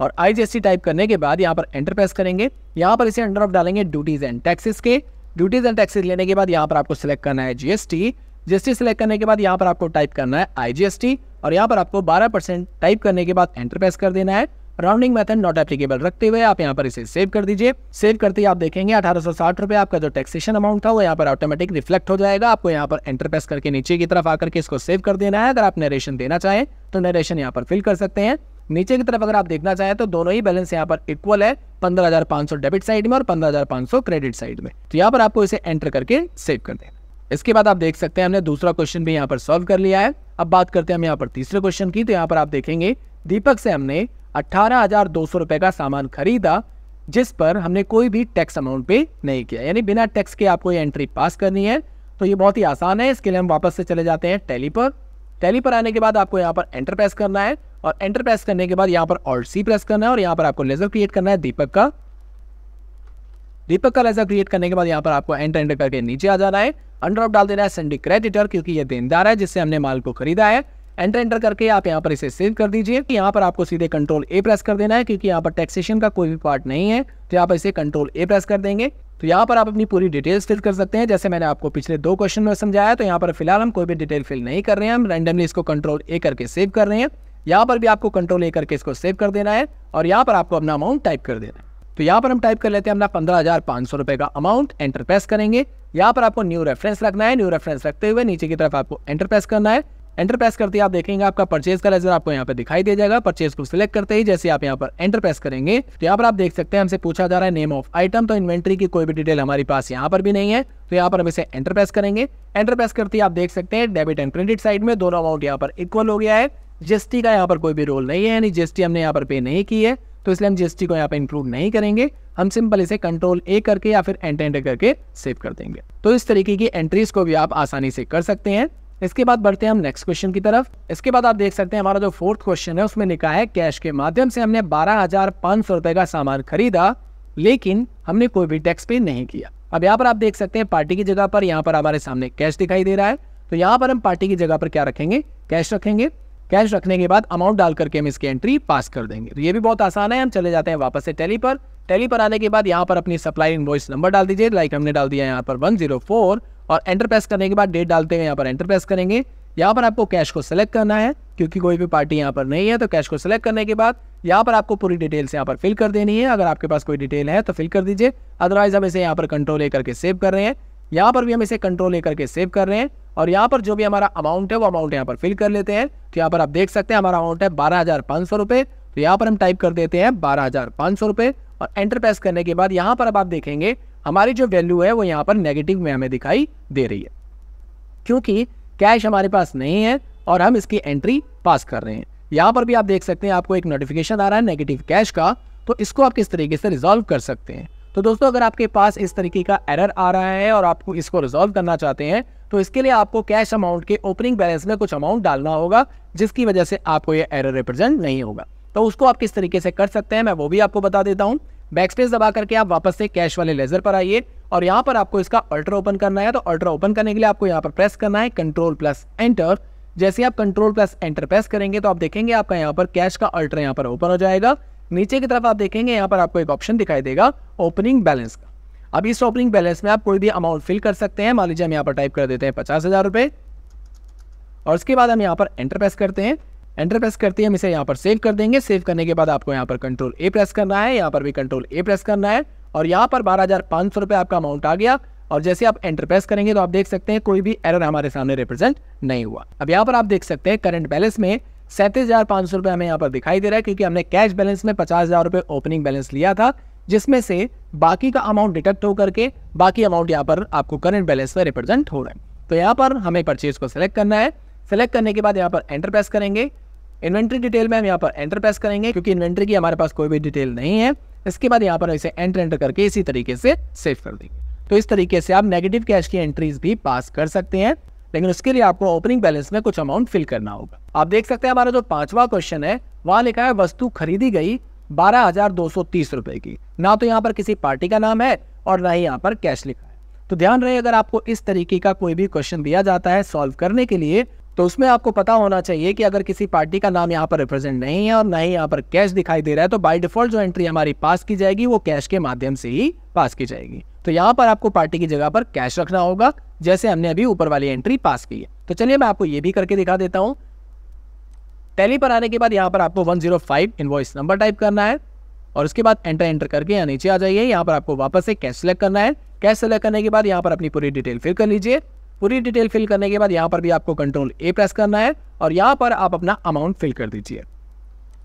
और आईजीएसटी टाइप करने के बाद यहाँ पर एंटर प्रेस करेंगे। यहाँ पर इसे अंडर ऑफ़ डालेंगे ड्यूटीज़ एंड टैक्सेस के। ड्यूटीज़ एंड टैक्सेस लेने के बाद यहाँ पर आपको सिलेक्ट करना है जीएसटी जीएसटी सेलेक्ट करने के बाद यहाँ पर आपको टाइप करना है आईजीएसटी और यहाँ पर आपको 12 परसेंट टाइप करने के बाद एंटर प्रेस कर देना है। राउंडिंग मेथड नॉट एप्लीकेबल रखते हुए आप यहाँ पर इसे सेव कर दीजिए। सेव करते ही आप देखेंगे अठारह सौ साठ आपका जो टैक्सेशन अमाउंट था वो यहाँ पर ऑटोमेटिक रिफ्लेक्ट हो जाएगा। आपको यहाँ पर एंटर प्रेस करके नीचे की तरफ़ आकर के इसको सेव कर देना है। अगर आप नरेशन देना चाहें तो नरेशन यहाँ पर फिल कर सकते हैं। नीचे की तरफ़ अगर आप देखना चाहें तो दोनों ही बैलेंस यहाँ पर इक्वल है, पंद्रह हज़ार पाँच सौ डेबिट साइड में और पंद्रह हज़ार पाँच सौ क्रेडिट साइड में। तो यहाँ पर आपको इसे एंटर करके सेव कर देना इसके बाद आप देख सकते हैं हमने दूसरा क्वेश्चन भी यहाँ पर सॉल्व कर लिया है। अब बात करते हैं हम यहाँ पर तीसरे क्वेश्चन की। तो यहाँ पर आप देखेंगे, दीपक से हमने अट्ठारह हज़ार दो सौ रुपए का सामान खरीदा, जिस पर हमने कोई भी टैक्स अमाउंट पे नहीं किया। यानी बिना टैक्स के आपको ये एंट्री पास करनी है। तो ये बहुत ही आसान है। इसके लिए हम वापस से चले जाते हैं टैली पर। टैली पर आने के बाद आपको यहाँ पर एंटर प्रेस करना है और एंटर प्रेस करने के बाद यहाँ पर ऑल्ट सी प्रेस करना है और यहाँ पर आपको लेजर क्रिएट करना है दीपक का। दीपक का लेजर क्रिएट करने के बाद यहाँ पर आपको एंटर एंटर करके नीचे आ जाना है। अंडर ऑफ़ डाल देना है सेंडी क्रेडिटर क्योंकि ये देनदार है, जिससे हमने माल को खरीदा है। एंटर एंटर करके आप यहाँ पर इसे सेव कर दीजिए कि यहाँ पर आपको सीधे कंट्रोल ए प्रेस कर देना है क्योंकि यहाँ पर टैक्सेशन का कोई भी पार्ट नहीं है तो यहाँ पर इसे कंट्रोल ए प्रेस कर देंगे तो यहाँ पर आप अपनी पूरी डिटेल्स फिल कर सकते हैं जैसे मैंने आपको पिछले दो क्वेश्चन में समझाया तो यहाँ पर फ़िलहाल हम कोई भी डिटेल फिल नहीं कर रहे हैं हम रैंडमली इसको कंट्रोल ए करके सेव कर रहे हैं यहाँ पर भी आपको कंट्रोल ए करके इसको सेव कर देना है और यहाँ पर आपको अपना अमाउंट टाइप कर देना है तो यहाँ पर हम टाइप कर लेते हैं अपना पंद्रह हज़ार पाँच सौ रुपए का अमाउंट एंटर प्रेस करेंगे यहाँ पर आपको न्यू रेफरेंस रखना है न्यू रेफरेंस रखते हुए नीचे की तरफ़ आपको एंटर प्रेस करना है एंटर प्रेस करते ही आप देखेंगे आपका परचेज का लेजर आपको यहाँ पे दिखाई दे जाएगा। परचेज को सिलेक्ट करते ही जैसे आप यहाँ पर एंटर प्रेस करेंगे तो यहाँ पर आप देख सकते हैं हमसे पूछा जा रहा है नेम ऑफ़ आइटम तो इन्वेंट्री की कोई भी डिटेल हमारे पास यहाँ पर भी नहीं है। तो यहाँ पर हम इसे एंटर प्रेस करेंगे। एंटर प्रेस करते ही आप देख सकते हैं डेबिट एंड क्रेडिट साइड में दोनों अमाउंट यहाँ पर इक्वल हो गया है। जीएसटी का यहाँ पर कोई भी रोल नहीं है, यानी जीएसटी हमने यहाँ पर पे नहीं की है। तो इसलिए हम जीएसटी को यहाँ पर इंक्लूड नहीं करेंगे। हम सिंपल इसे कंट्रोल ए करके या फिर एंटर एंटर करके सेव कर देंगे। तो इस तरीके की एंट्रीज को भी आप आसानी से कर सकते हैं। इसके बाद बढ़ते हैं हम नेक्स्ट क्वेश्चन की तरफ़। इसके बाद आप देख सकते हैं हमारा जो फोर्थ क्वेश्चन है, उसमें लिखा है कैश के माध्यम से हमने बारह हज़ार सौ रुपए का सामान खरीदा, लेकिन हमने कोई भी टैक्स पे नहीं किया। अब यहाँ पर आप देख सकते हैं पार्टी की जगह पर यहाँ पर हमारे सामने कैश दिखाई दे रहा है। तो यहाँ पर हम पार्टी की जगह पर क्या रखेंगे? कैश रखेंगे। कैश रखने के बाद अमाउंट डाल करके हम इसकी एंट्री पास कर देंगे। तो ये भी बहुत आसान है, हम चले जाते हैं वापस से टेली पर। टेली पर आने के बाद यहाँ पर अपनी सप्लाई इन्वॉइस नंबर डाल दीजिए लाइक हमने डाल दिया यहाँ पर वन ज़ीरो फोर और एंटर प्रेस करने के बाद डेट डालते हैं यहाँ पर एंटर प्रेस करेंगे यहाँ पर आपको कैश को सिलेक्ट करना है क्योंकि कोई भी पार्टी यहाँ पर नहीं है तो कैश को सिलेक्ट करने के बाद यहाँ पर आपको पूरी डिटेल्स यहाँ पर फिल कर देनी है अगर आपके पास कोई डिटेल है तो फिल कर दीजिए अदरवाइज़ हम इसे यहाँ पर कंट्रोल ए करके सेव कर रहे हैं यहाँ पर भी हम इसे कंट्रोल ए करके सेव कर रहे हैं और यहाँ पर जो भी हमारा अमाउंट है वो अमाउंट यहाँ पर फिल कर लेते हैं तो यहाँ पर आप देख सकते हैं हमारा अमाउंट है बारह हज़ार पाँच सौ तो यहाँ पर हम टाइप कर देते हैं बारह हज़ार पाँच सौ रुपये और एंटर प्रेस करने के बाद यहाँ पर अब आप देखेंगे हमारी जो वैल्यू है वो यहाँ पर नेगेटिव में हमें दिखाई दे रही है। क्योंकि कैश हमारे पास नहीं है और हम इसकी एंट्री पास कर रहे हैं। यहाँ पर भी आप देख सकते हैं, आपको एक नोटिफिकेशन आ रहा है नेगेटिव कैश का तो इसको आप किस तरीके से रिजॉल्व कर सकते हैं? तो दोस्तों, अगर आपके पास इस तरीके का एरर आ रहा है और आपको इसको रिजॉल्व करना चाहते हैं तो इसके लिए आपको कैश अमाउंट के ओपनिंग बैलेंस में कुछ अमाउंट डालना होगा, जिसकी वजह से आपको ये एरर रिप्रेजेंट नहीं होगा। तो उसको आप किस तरीके से कर सकते हैं, मैं वो भी आपको बता देता हूँ। बैकस्पेस दबा करके आप वापस से कैश वाले लेजर पर आइए और यहाँ पर आपको इसका अल्ट्रा ओपन करना है तो अल्ट्रा ओपन करने के लिए आपको यहाँ पर प्रेस करना है कंट्रोल प्लस एंटर जैसे आप कंट्रोल प्लस एंटर प्रेस करेंगे तो आप देखेंगे आपका यहाँ पर कैश का अल्ट्रा यहाँ पर ओपन हो जाएगा। नीचे की तरफ़ आप देखेंगे, यहाँ पर आपको एक ऑप्शन दिखाई देगा ओपनिंग बैलेंस का। अब इस ओपनिंग बैलेंस में आप कोई भी अमाउंट फिल कर सकते हैं। मान लीजिए हम यहाँ पर टाइप कर देते हैं पचास हज़ार और उसके बाद हम यहाँ पर एंटर प्रेस करते हैं। एंटर प्रेस करते हैं, हम इसे यहाँ पर सेव कर देंगे। सेव करने के बाद आपको यहाँ पर कंट्रोल ए प्रेस करना है, यहाँ पर भी कंट्रोल ए प्रेस करना है। और यहाँ पर बारह हज़ार पाँच सौ रुपये आपका अमाउंट आ गया। और जैसे आप एंटर प्रेस करेंगे तो आप देख सकते हैं कोई भी एरर हमारे सामने रिप्रेजेंट नहीं हुआ। अब यहाँ पर आप देख सकते हैं करंट बैलेंस में सैंतीस हज़ार पाँच सौ रुपये हमें यहाँ पर दिखाई दे रहा है, क्योंकि हमने कैश बैलेंस में पचास हज़ार रुपये ओपनिंग बैलेंस लिया था, जिसमें से बाकी का अमाउंट डिटेक्ट होकर के बाकी अमाउंट यहाँ पर आपको करंट बैलेंस में रिप्रेजेंट हो रहा है। तो यहाँ पर हमें परचेज को सिलेक्ट करना है। सिलेक्ट करने के बाद यहाँ पर एंटर प्रेस करेंगे। इन्वेंट्री डिटेल में हम यहाँ पर एंटर प्रेस करेंगे, क्योंकि इन्वेंट्री की हमारे पास कोई भी डिटेल नहीं है। इसके बाद यहाँ पर इसे एंटर एंटर करके इसी तरीके से सेव कर देंगे। तो इस तरीके से आप नेगेटिव कैश की एंट्रीज भी पास कर सकते हैं, लेकिन उसके लिए आपको ओपनिंग बैलेंस में कुछ अमाउंट फिल करना होगा। आप देख सकते हैं हमारा जो पांचवा क्वेश्चन है, वहाँ लिखा है वस्तु खरीदी गई बारह हज़ार रुपए की। ना तो यहाँ पर किसी पार्टी का नाम है और ना ही यहाँ पर कैश लिखा है। तो ध्यान रहे, अगर आपको इस तरीके का कोई भी क्वेश्चन दिया जाता है सॉल्व करने के लिए तो उसमें आपको पता होना चाहिए कि अगर किसी पार्टी का नाम यहाँ पर रिप्रेजेंट नहीं है और ना ही यहाँ पर कैश दिखाई दे रहा है तो बाय डिफ़ॉल्ट जो एंट्री हमारी पास की जाएगी, वो कैश के माध्यम से ही पास की जाएगी। तो यहाँ पर आपको पार्टी की जगह पर कैश रखना होगा, जैसे हमने अभी ऊपर वाली एंट्री पास की है। तो चलिए मैं आपको ये भी करके दिखा देता हूँ। टैली पर आने के बाद यहाँ पर आपको 105 इनवॉइस नंबर टाइप करना है और उसके बाद एंटर एंटर करके यहाँ नीचे आ जाइए। यहाँ पर आपको वापस से कैश सेलेक्ट करना है। कैश सेलेक्ट करने के बाद यहाँ पर अपनी पूरी डिटेल फिल कर लीजिए। पूरी डिटेल फिल करने के बाद यहाँ पर भी आपको कंट्रोल ए प्रेस करना है और यहाँ पर आप अपना अमाउंट फिल कर दीजिए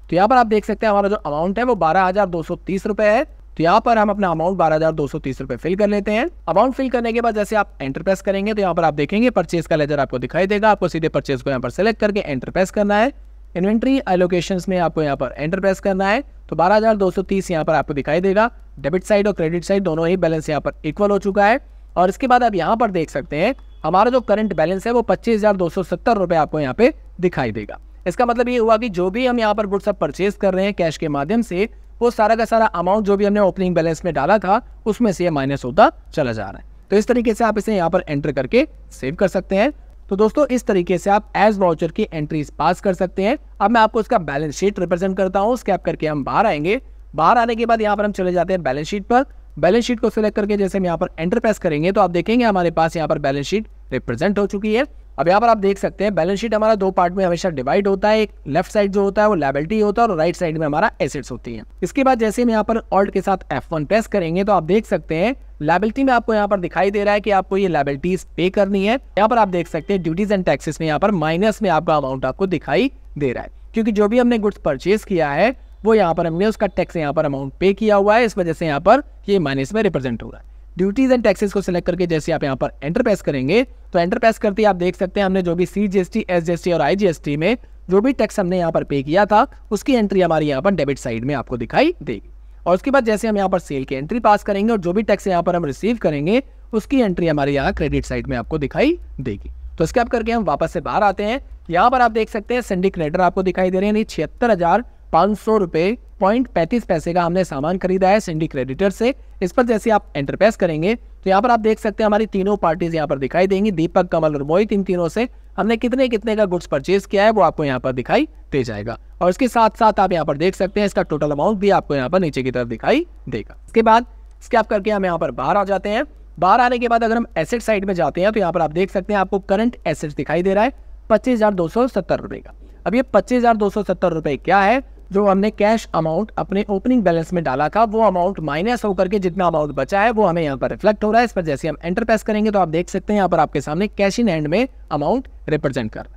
तो यहाँ पर आप देख सकते हैं हमारा जो अमाउंट है वो बारह हज़ार दो सौ तीस है तो यहाँ पर हम अपना अमाउंट बारह हज़ार दो सौ तीस फिल कर लेते हैं अमाउंट फिल करने के बाद जैसे आप एंटर प्रेस करेंगे तो यहाँ पर आप देखेंगे परचेज का लेजर आपको दिखाई देगा आपको सीधे परचेज को यहाँ पर सेलेक्ट करके एंटर प्रेस करना है इन्वेंट्री एलोकेशन में आपको यहाँ पर एंटर प्रेस करना है तो बारह हज़ार दो सौ तीस यहाँ पर आपको दिखाई देगा डेबिट साइड और क्रेडिट साइड दोनों ही बैलेंस यहाँ पर इक्वल हो चुका है और इसके बाद आप यहाँ पर देख सकते हैं हमारा जो करंट बैलेंस है वो पच्चीस हज़ार दो सौ सत्तर रुपए आपको यहाँ पे दिखाई देगा। इसका मतलब ये हुआ कि जो भी हम यहाँ पर गुड्स परचेज कर रहे हैं कैश के माध्यम से, वो सारा का सारा अमाउंट जो भी हमने ओपनिंग बैलेंस में डाला था, उसमें से ये माइनस होता चला जा रहा है। तो इस तरीके से आप इसे यहाँ पर एंटर करके सेव कर सकते हैं। तो दोस्तों, इस तरीके से आप एज वाउचर की एंट्रीज पास कर सकते हैं। अब मैं आपको इसका बैलेंस शीट रिप्रेजेंट करता हूँ। स्कैप करके हम बाहर आएँगे। बाहर आने के बाद यहाँ पर हम चले जाते हैं बैलेंस शीट पर। बैलेंस शीट को सिलेक्ट करके जैसे हम यहाँ पर एंटर प्रेस करेंगे तो आप देखेंगे हमारे पास यहाँ पर बैलेंस शीट रिप्रेजेंट हो चुकी है। अब यहाँ पर आप देख सकते हैं, बैलेंस शीट हमारा दो पार्ट में हमेशा डिवाइड होता है, एक लेफ़्ट साइड जो होता है वो लाइबिलिटी होता है और राइट साइड में हमारा एसेट्स होती है। इसके बाद जैसे हम यहाँ पर ऑल्ट के साथ F1 प्रेस करेंगे तो आप देख सकते हैं लाइबिलिटी में आपको यहाँ पर दिखाई दे रहा है कि आपको ये लाइबिलिटीज पे करनी है। यहाँ पर आप देख सकते हैं ड्यूटीज़ एंड टैक्सेस में यहाँ पर माइनस में आपका अमाउंट आपको दिखाई दे रहा है। क्योंकि जो भी हमने गुड्स परचेज किया है वो यहाँ पर हमने उसका टैक्स यहाँ पर अमाउंट पे किया हुआ है, इस वजह से यहाँ पर ये माइनस में रिप्रेजेंट हो रहा है ड्यूटीज़ एंड टैक्सेस को सिलेक्ट करके जैसे आप यहाँ पर एंटर प्रेस करेंगे तो एंटर प्रेस करते आप देख सकते हैं हमने जो भी सी जीएसटी एस और आई में जो भी टैक्स हमने यहाँ पर पे किया था, उसकी एंट्री हमारी यहाँ पर डेबिट साइड में आपको दिखाई देगी। और उसके बाद जैसे हम यहाँ पर सेल की एंट्री पास करेंगे और जो भी टैक्स यहाँ पर हम रिसीव करेंगे, उसकी एंट्री हमारे यहाँ क्रेडिट साइड में आपको दिखाई देगी। तो स्कैप करके हम वापस से बाहर आते हैं। यहाँ पर आप देख सकते हैं संडी क्रेडिटर आपको दिखाई दे रहे हैं छिहत्तर हज़ार पाँच सौ रुपये पॉइंट पैंतीस पैसे का हमने सामान खरीदा है सिंडी क्रेडिटर से। इस पर जैसे आप एंटरप्रेस करेंगे तो यहाँ पर आप देख सकते हैं हमारी तीनों पार्टीज़ यहाँ पर दिखाई देंगी, दीपक, कमल और मोहित, इन तीनों से। हमने कितने कितने का गुड्स परचेज किया है, वो आपको यहाँ पर दिखाई दे जाएगा। और इसके साथ साथ आप यहाँ पर देख सकते हैं, इसका टोटल अमाउंट भी आपको यहाँ पर नीचे की तरफ़ दिखाई देगा। इसके बाद स्कैप करके हम यहाँ पर बाहर आ जाते हैं। बाहर आने के बाद अगर हम एसेट साइड में जाते हैं तो यहाँ पर आप देख सकते हैं आपको करंट एसेट दिखाई दे रहा है, पच्चीस हज़ार दो सौ सत्तर रुपए का। अब ये पच्चीस हज़ार दो सौ सत्तर रुपए क्या है? जो हमने कैश अमाउंट अपने ओपनिंग बैलेंस में डाला था, वो अमाउंट माइनस होकर के जितना अमाउंट बचा है, वो हमें यहाँ पर रिफ्लेक्ट हो रहा है। इस पर जैसे हम एंटर प्रेस करेंगे तो आप देख सकते हैं यहाँ पर आपके सामने कैश इन हैंड में अमाउंट रिप्रेजेंट कर।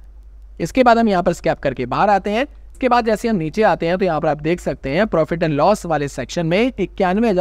इसके बाद हम यहाँ पर स्कैप करके बाहर आते हैं। इसके बाद जैसे हम नीचे आते हैं तो यहाँ पर आप देख सकते हैं प्रॉफिट एंड लॉस वाले सेक्शन में इक्यानवे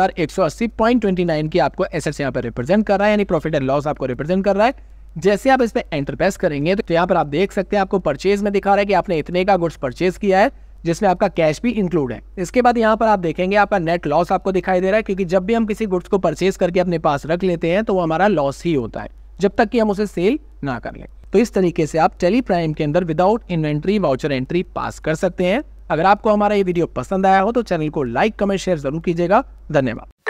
की आपको एसेट्स यहाँ पर रिप्रेजेंट कर रहा है, यानी प्रॉफिट एंड लॉस आपको रिप्रेजेंट कर रहा है। जैसे आप इस पर एंटर प्रेस करेंगे तो यहाँ पर आप देख सकते हैं आपको परचेज में दिखा रहा है कि आपने इतने का गुड्स परचेज किया है। जिसमें आपका कैश भी इंक्लूड है। इसके बाद यहाँ पर आप देखेंगे आपका नेट लॉस आपको दिखाई दे रहा है, क्योंकि जब भी हम किसी गुड्स को परचेज करके अपने पास रख लेते हैं तो वो हमारा लॉस ही होता है, जब तक कि हम उसे सेल ना कर लें। तो इस तरीके से आप टेली प्राइम के अंदर without inventory voucher entry pass कर सकते हैं। अगर आपको हमारा ये वीडियो पसंद आया हो तो चैनल को लाइक कमेंट शेयर ज़रूर कीजिएगा। धन्यवाद।